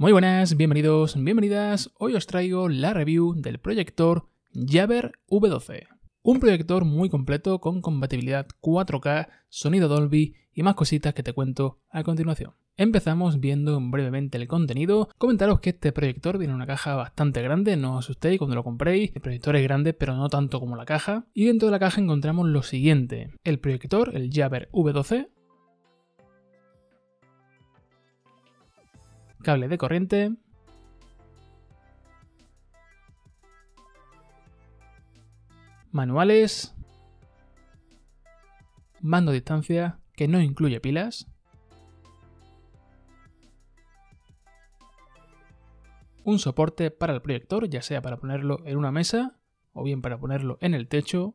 Muy buenas, bienvenidos, bienvenidas. Hoy os traigo la review del proyector Jabber V12. Un proyector muy completo con compatibilidad 4K, sonido Dolby y más cositas que te cuento a continuación. Empezamos viendo brevemente el contenido. Comentaros que este proyector viene en una caja bastante grande, no os asustéis cuando lo compréis. El proyector es grande, pero no tanto como la caja. Y dentro de la caja encontramos lo siguiente: el proyector, el Jabber V12, cable de corriente, manuales, mando a distancia que no incluye pilas, un soporte para el proyector, ya sea para ponerlo en una mesa o bien para ponerlo en el techo,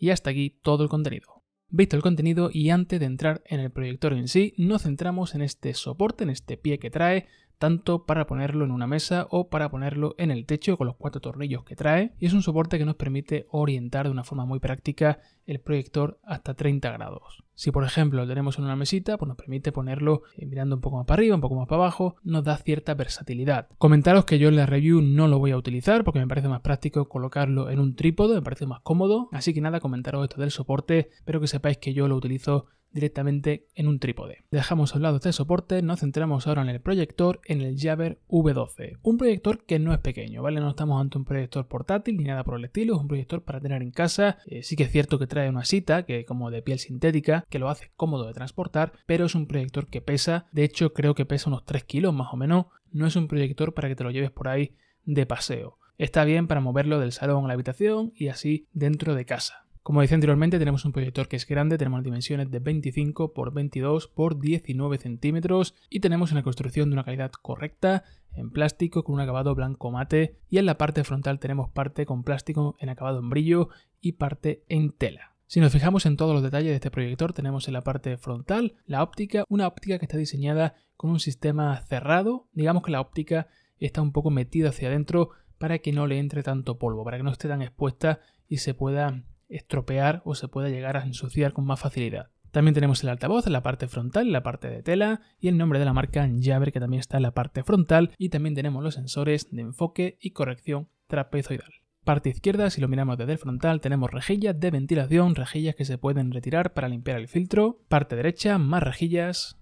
y hasta aquí todo el contenido. Visto el contenido y antes de entrar en el proyector en sí, nos centramos en este soporte, en este pie que trae, tanto para ponerlo en una mesa o para ponerlo en el techo con los cuatro tornillos que trae y es un soporte que nos permite orientar de una forma muy práctica el proyector hasta 30 grados. Si por ejemplo lo tenemos en una mesita, pues nos permite ponerlo eh, mirando un poco más para arriba, un poco más para abajo, nos da cierta versatilidad. Comentaros que yo en la review no lo voy a utilizar porque me parece más práctico colocarlo en un trípode, me parece más cómodo, así que nada, comentaros esto del soporte, pero que sepáis que yo lo utilizo directamente en un trípode. Dejamos a un lado este soporte, nos centramos ahora en el proyector, en el Jabber V12. Un proyector que no es pequeño, ¿vale? No estamos ante un proyector portátil ni nada por el estilo, es un proyector para tener en casa. Eh, sí que es cierto que trae una cita, que como de piel sintética, que lo hace cómodo de transportar, pero es un proyector que pesa, de hecho creo que pesa unos 3 kilos más o menos. No es un proyector para que te lo lleves por ahí de paseo. Está bien para moverlo del salón a la habitación y así dentro de casa. Como decía anteriormente, tenemos un proyector que es grande, tenemos dimensiones de 25 x 22 x 19 centímetros y tenemos una construcción de una calidad correcta en plástico con un acabado blanco mate y en la parte frontal tenemos parte con plástico en acabado en brillo y parte en tela. Si nos fijamos en todos los detalles de este proyector, tenemos en la parte frontal la óptica, una óptica que está diseñada con un sistema cerrado, digamos que la óptica está un poco metida hacia adentro para que no le entre tanto polvo, para que no esté tan expuesta y se pueda estropear o se puede llegar a ensuciar con más facilidad. También tenemos el altavoz en la parte frontal, en la parte de tela y el nombre de la marca Jabber que también está en la parte frontal y también tenemos los sensores de enfoque y corrección trapezoidal. Parte izquierda, si lo miramos desde el frontal, tenemos rejillas de ventilación, rejillas que se pueden retirar para limpiar el filtro. Parte derecha, más rejillas.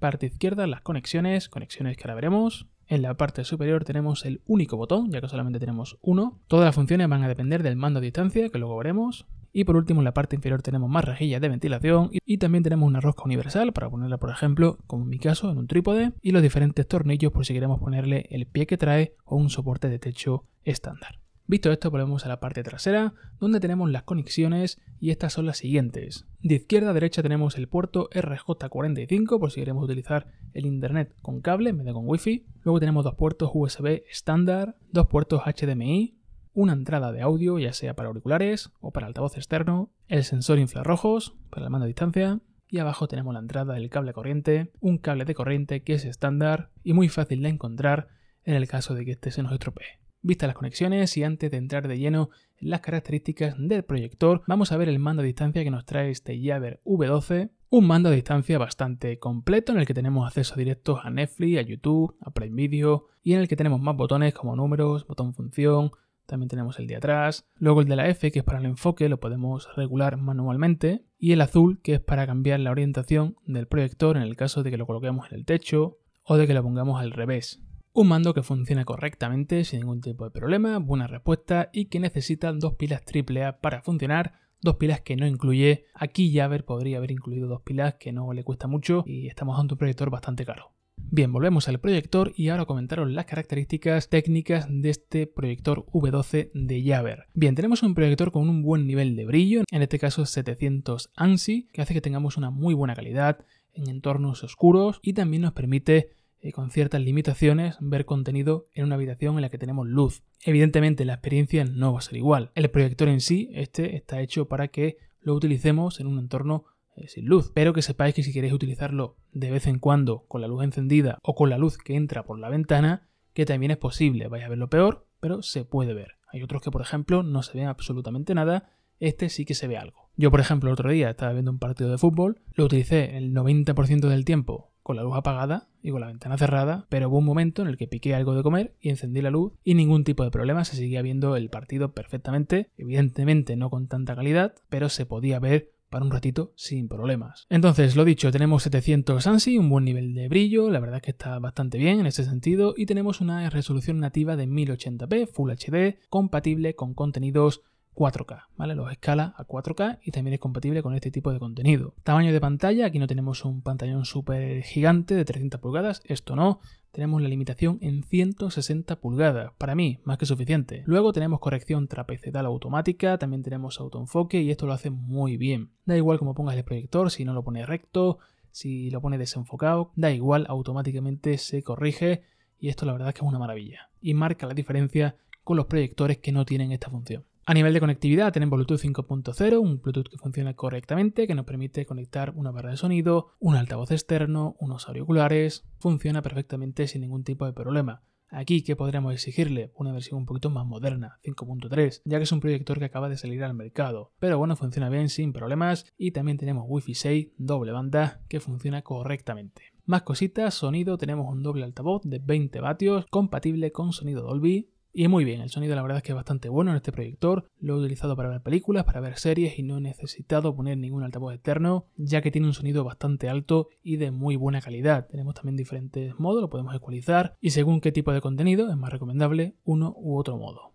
Parte izquierda, las conexiones, conexiones que ahora veremos. En la parte superior tenemos el único botón, ya que solamente tenemos uno. Todas las funciones van a depender del mando a distancia, que luego veremos. Y por último en la parte inferior tenemos más rejillas de ventilación y también tenemos una rosca universal para ponerla por ejemplo, como en mi caso, en un trípode y los diferentes tornillos por si queremos ponerle el pie que trae o un soporte de techo estándar. Visto esto, volvemos a la parte trasera, donde tenemos las conexiones y estas son las siguientes. De izquierda a derecha tenemos el puerto RJ45 por si queremos utilizar el internet con cable en vez de con wifi. Luego tenemos dos puertos USB estándar, dos puertos HDMI, una entrada de audio ya sea para auriculares o para altavoz externo, el sensor infrarrojos para el mando a distancia, y abajo tenemos la entrada del cable corriente, un cable de corriente que es estándar y muy fácil de encontrar en el caso de que este se nos estropee. Vistas las conexiones y antes de entrar de lleno en las características del proyector, vamos a ver el mando a distancia que nos trae este Jabber V12, un mando a distancia bastante completo en el que tenemos acceso directo a Netflix, a YouTube, a Prime Video y en el que tenemos más botones como números, botón función, también tenemos el de atrás, luego el de la F que es para el enfoque, lo podemos regular manualmente, y el azul que es para cambiar la orientación del proyector en el caso de que lo coloquemos en el techo o de que lo pongamos al revés. Un mando que funciona correctamente sin ningún tipo de problema, buena respuesta y que necesita dos pilas AAA para funcionar, dos pilas que no incluye. Aquí Jabber podría haber incluido dos pilas que no le cuesta mucho y estamos ante un proyector bastante caro. Bien, volvemos al proyector y ahora comentaros las características técnicas de este proyector V12 de Jabber. Bien, tenemos un proyector con un buen nivel de brillo, en este caso 700 ANSI, que hace que tengamos una muy buena calidad en entornos oscuros y también nos permite y con ciertas limitaciones ver contenido en una habitación en la que tenemos luz. Evidentemente la experiencia no va a ser igual. El proyector en sí, este está hecho para que lo utilicemos en un entorno eh, sin luz. Pero que sepáis que si queréis utilizarlo de vez en cuando con la luz encendida o con la luz que entra por la ventana, que también es posible. Vais a verlo peor, pero se puede ver. Hay otros que, por ejemplo, no se ven absolutamente nada, este sí que se ve algo. Yo, por ejemplo, el otro día estaba viendo un partido de fútbol, lo utilicé el 90% del tiempo con la luz apagada y la ventana cerrada, pero hubo un momento en el que piqué algo de comer y encendí la luz y ningún tipo de problema, se seguía viendo el partido perfectamente, evidentemente no con tanta calidad, pero se podía ver para un ratito sin problemas. Entonces, lo dicho, tenemos 700 ANSI, un buen nivel de brillo, la verdad es que está bastante bien en ese sentido, y tenemos una resolución nativa de 1080p Full HD compatible con contenidos 4K, ¿vale? Los escala a 4K y también es compatible con este tipo de contenido. Tamaño de pantalla, aquí no tenemos un pantallón súper gigante de 300 pulgadas, esto no, tenemos la limitación en 160 pulgadas, para mí más que suficiente. Luego tenemos corrección trapezoidal automática, también tenemos autoenfoque y esto lo hace muy bien. Da igual como pongas el proyector, si no lo pone recto, si lo pone desenfocado, da igual, automáticamente se corrige y esto la verdad es que es una maravilla y marca la diferencia con los proyectores que no tienen esta función. A nivel de conectividad tenemos Bluetooth 5.0, un Bluetooth que funciona correctamente, que nos permite conectar una barra de sonido, un altavoz externo, unos auriculares, funciona perfectamente sin ningún tipo de problema. Aquí, ¿qué podríamos exigirle? Una versión un poquito más moderna, 5.3, ya que es un proyector que acaba de salir al mercado. Pero bueno, funciona bien sin problemas y también tenemos Wi-Fi 6 doble banda que funciona correctamente. Más cositas, sonido, tenemos un doble altavoz de 20 vatios compatible con sonido Dolby, y muy bien, el sonido la verdad es que es bastante bueno en este proyector. Lo he utilizado para ver películas, para ver series y no he necesitado poner ningún altavoz externo, ya que tiene un sonido bastante alto y de muy buena calidad. Tenemos también diferentes modos, lo podemos ecualizar y según qué tipo de contenido es más recomendable uno u otro modo.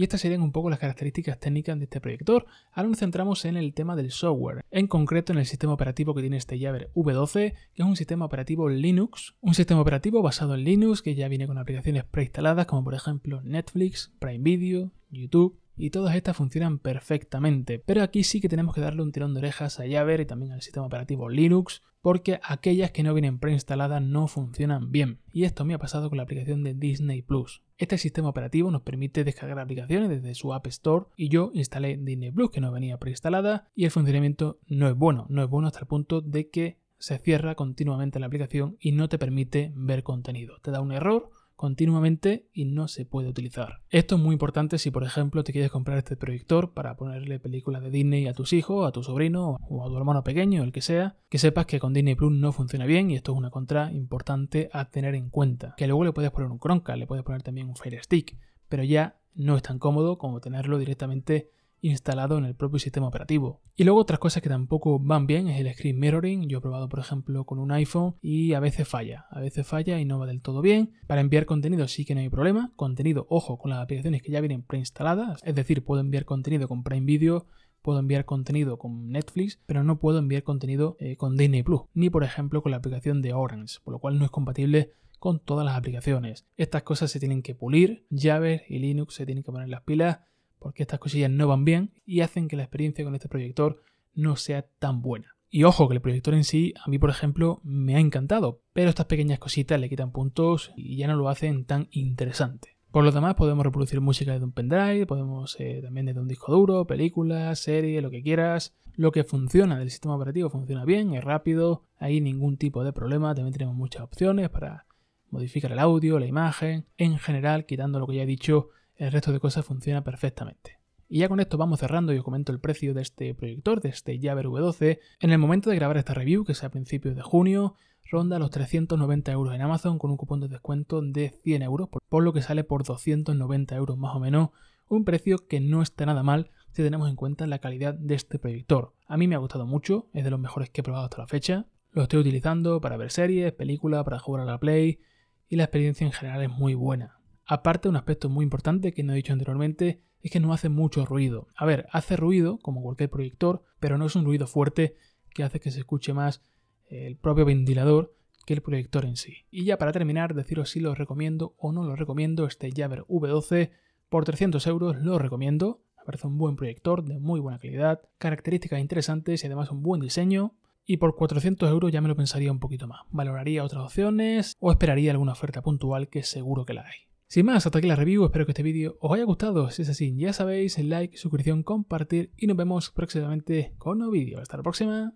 Y estas serían un poco las características técnicas de este proyector. Ahora nos centramos en el tema del software, en concreto en el sistema operativo que tiene este Jabber V12, que es un sistema operativo Linux, un sistema operativo basado en Linux que ya viene con aplicaciones preinstaladas como por ejemplo Netflix, Prime Video, YouTube, y todas estas funcionan perfectamente. Pero aquí sí que tenemos que darle un tirón de orejas a Jabber y también al sistema operativo Linux, porque aquellas que no vienen preinstaladas no funcionan bien. Y esto me ha pasado con la aplicación de Disney Plus. Este sistema operativo nos permite descargar aplicaciones desde su App Store y yo instalé Disney Plus que no venía preinstalada y el funcionamiento no es bueno, no es bueno hasta el punto de que se cierra continuamente la aplicación y no te permite ver contenido. Te da un error continuamente y no se puede utilizar. Esto es muy importante si por ejemplo te quieres comprar este proyector para ponerle películas de Disney a tus hijos, a tu sobrino o a tu hermano pequeño, el que sea, que sepas que con Disney Plus no funciona bien y esto es una contra importante a tener en cuenta. Que luego le puedes poner un Chromecast, le puedes poner también un Fire Stick, pero ya no es tan cómodo como tenerlo directamente instalado en el propio sistema operativo. Y luego otras cosas que tampoco van bien es el screen mirroring. Yo he probado por ejemplo con un iPhone y a veces falla, a veces falla y no va del todo bien. Para enviar contenido sí que no hay problema. Contenido, ojo, con las aplicaciones que ya vienen preinstaladas, es decir, puedo enviar contenido con Prime Video, puedo enviar contenido con Netflix, pero no puedo enviar contenido eh, con Disney Plus, ni por ejemplo con la aplicación de Orange, por lo cual no es compatible con todas las aplicaciones. Estas cosas se tienen que pulir, Java y Linux se tienen que poner las pilas porque estas cosillas no van bien y hacen que la experiencia con este proyector no sea tan buena. Y ojo, que el proyector en sí, a mí por ejemplo, me ha encantado, pero estas pequeñas cositas le quitan puntos y ya no lo hacen tan interesante. Por lo demás, podemos reproducir música desde un pendrive, podemos eh, también desde un disco duro, películas, series, lo que quieras. Lo que funciona del sistema operativo funciona bien, es rápido, hay ningún tipo de problema. También tenemos muchas opciones para modificar el audio, la imagen. En general, quitando lo que ya he dicho, el resto de cosas funciona perfectamente. Y ya con esto vamos cerrando y os comento el precio de este proyector, de este Jabber V12. En el momento de grabar esta review, que es a principios de junio, ronda los 390 euros en Amazon con un cupón de descuento de 100 euros, por lo que sale por 290 euros más o menos, un precio que no está nada mal si tenemos en cuenta la calidad de este proyector. A mí me ha gustado mucho, es de los mejores que he probado hasta la fecha. Lo estoy utilizando para ver series, películas, para jugar a la Play y la experiencia en general es muy buena. Aparte, un aspecto muy importante que no he dicho anteriormente es que no hace mucho ruido. A ver, hace ruido como cualquier proyector, pero no es un ruido fuerte que hace que se escuche más el propio ventilador que el proyector en sí. Y ya para terminar, deciros si lo recomiendo o no lo recomiendo, este Jabber V12 por 300 euros lo recomiendo. Me parece un buen proyector de muy buena calidad, características interesantes y además un buen diseño. Y por 400 euros ya me lo pensaría un poquito más. Valoraría otras opciones o esperaría alguna oferta puntual que seguro que la hay. Sin más, hasta aquí la review, espero que este vídeo os haya gustado, si es así ya sabéis, like, suscripción, compartir y nos vemos próximamente con un nuevo vídeo. Hasta la próxima.